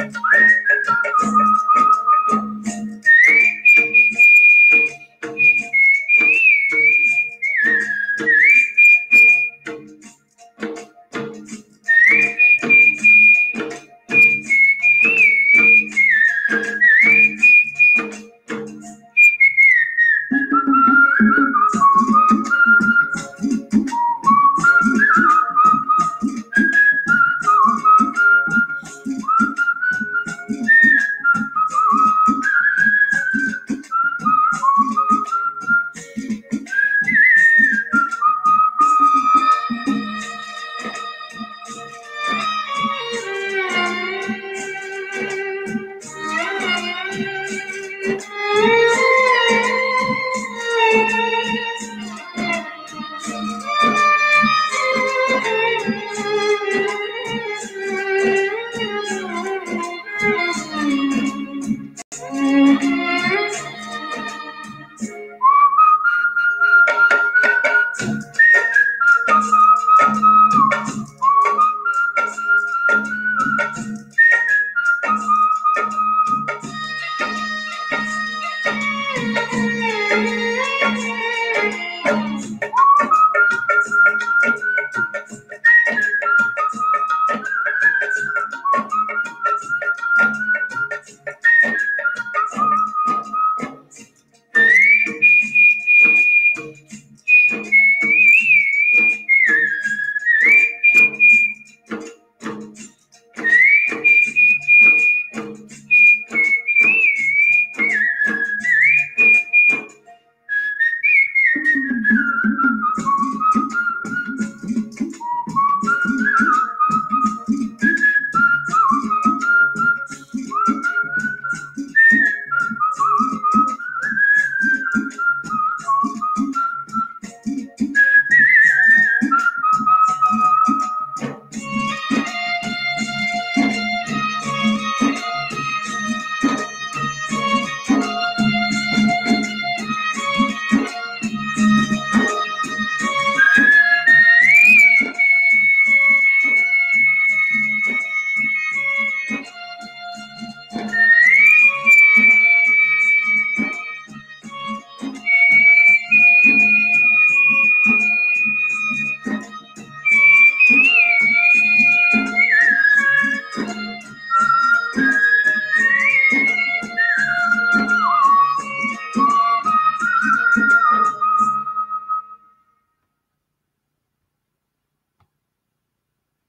It's